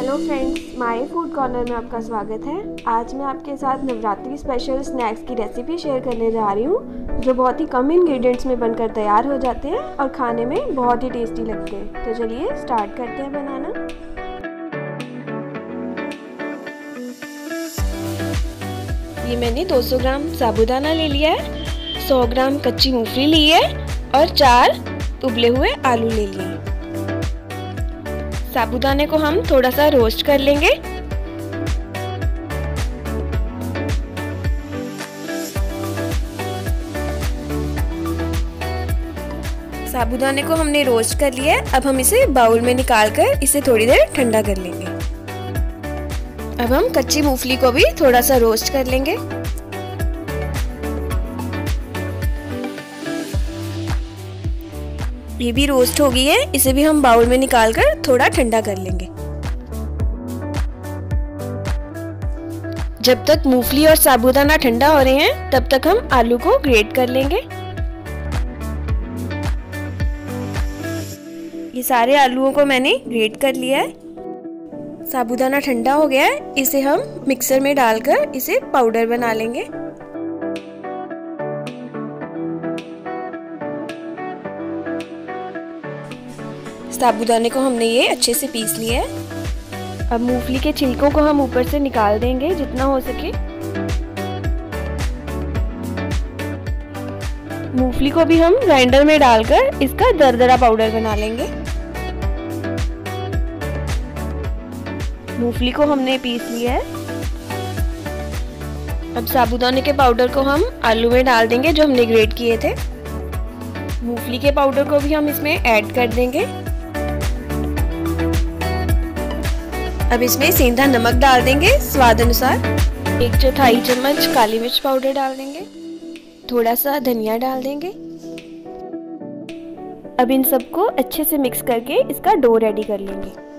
Hello friends my food corner में आपका स्वागत है। आज मैं आपके साथ नवरात्रि स्पेशल स्नैक्स की रेसिपी शेयर करने जा रही हूँ, जो बहुत ही कम इंग्रेडिएंट्स में बनकर तैयार हो जाते हैं और खाने में बहुत ही टेस्टी लगते हैं। तो चलिए स्टार्ट करते हैं बनाना। ये मैंने 200 ग्राम साबुदाना ले लिया है 100 ग्राम कच्ची मूंगफली ली है और चार उबले हुए आलू ले लिए। साबुदाने को हम थोड़ा सा रोस्ट कर लेंगे। साबुदाने को हमने रोस्ट कर लिया है। अब हम इसे बाउल में निकाल कर इसे थोड़ी देर ठंडा कर लेंगे। अब हम कच्ची मूंगफली को भी थोड़ा सा रोस्ट कर लेंगे। ये भी रोस्ट हो गई है, इसे भी हम बाउल में निकाल कर थोड़ा ठंडा कर लेंगे। जब तक मूंगफली और साबुदाना ठंडा हो रहे हैं, तब तक हम आलू को ग्रेट कर लेंगे। ये सारे आलूओं को मैंने ग्रेट कर लिया है। साबुदाना ठंडा हो गया है, इसे हम मिक्सर में डालकर इसे पाउडर बना लेंगे। साबुदाने को हमने ये अच्छे से पीस लिया है। अब मूंगफली के छिलकों को हम ऊपर से निकाल देंगे, जितना हो सके। मूंगफली को भी हम ग्राइंडर में डालकर इसका दरदरा पाउडर बना लेंगे। मूंगफली को हमने पीस लिया है। अब साबुदाने के पाउडर को हम आलू में डाल देंगे, जो हमने ग्रेट किए थे। मूंगफली के पाउडर को भी हम इसमें ऐड कर देंगे। अब इसमें सेंधा नमक डाल देंगे, स्वाद अनुसार। एक चौथाई चम्मच काली मिर्च पाउडर डाल देंगे। थोड़ा सा धनिया डाल देंगे। अब इन सबको अच्छे से मिक्स करके इसका डो रेडी कर लेंगे।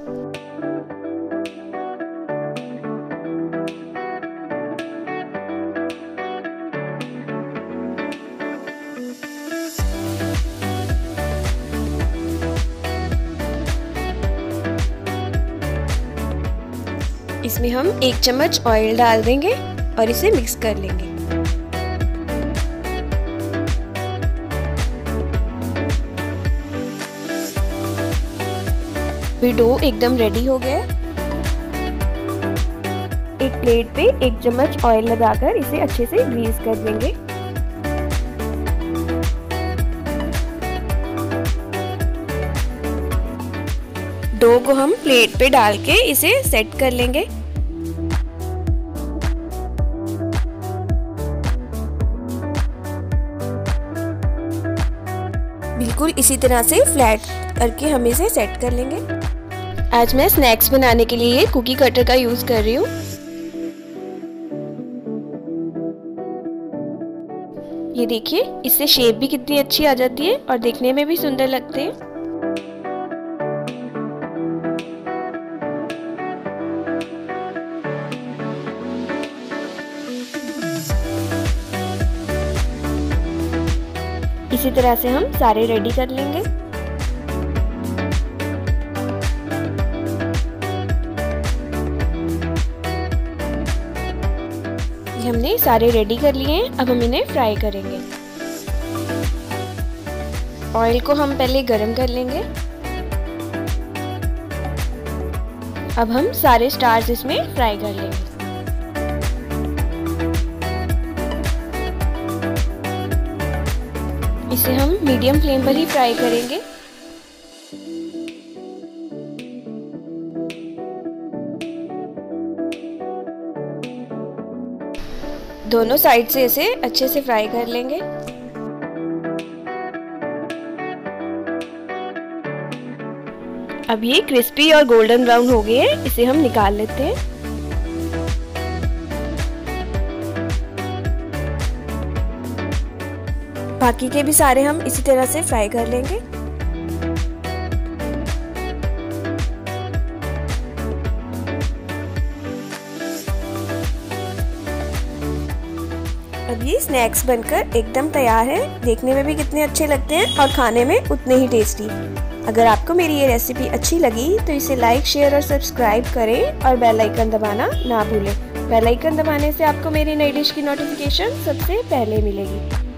इसमें हम एक चम्मच ऑयल डाल देंगे और इसे मिक्स कर लेंगे। डो एकदम रेडी हो गया एक प्लेट पे एक चम्मच ऑयल लगाकर इसे अच्छे से ग्रीस कर देंगे डो को हम प्लेट पे डाल के इसे सेट कर लेंगे। बिल्कुल इसी तरह से फ्लैट करके हम इसे सेट कर लेंगे। आज मैं स्नैक्स बनाने के लिए कुकी कटर का यूज़ कर रही हूँ। ये देखिए, इससे शेप भी कितनी अच्छी आ जाती है और देखने में भी सुंदर लगते हैं। इसी तरह से हम सारे रेडी कर लेंगे। हमने सारे रेडी कर लिए हैं। अब हम इन्हें फ्राई करेंगे। ऑयल को हम पहले गरम कर लेंगे। अब हम सारे स्टार्स इसमें फ्राई कर लेंगे। इसे हम मीडियम फ्लेम पर ही फ्राई करेंगे। दोनों साइड से इसे अच्छे से फ्राई कर लेंगे। अब ये क्रिस्पी और गोल्डन ब्राउन हो गए हैं, इसे हम निकाल लेते हैं। बाकी के भी सारे हम इसी तरह से फ्राई कर लेंगे। अब ये स्नैक्स बनकर एकदम तैयार है। देखने में भी कितने अच्छे लगते हैं और खाने में उतने ही टेस्टी अगर आपको मेरी ये रेसिपी अच्छी लगी तो इसे लाइक शेयर और सब्सक्राइब करें और बेल आइकन दबाना ना भूलें। बेल आइकन दबाने से आपको मेरी नई डिश की नोटिफिकेशन सबसे पहले मिलेगी।